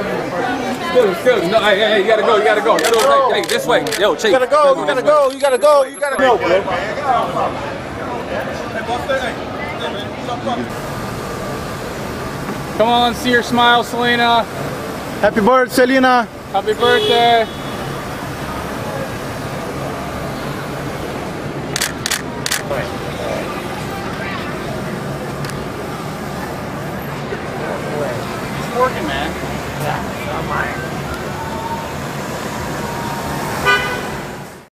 Still, still. No, hey, hey, you gotta go. You gotta go. You gotta go. Hey, hey, this way. Yo, Chase. You gotta go, you gotta go, you gotta go, you gotta go, bro. Come on, see your smile, Selena. Happy birthday, Selena. Happy birthday. It's working, man. Yeah, I'm Iron.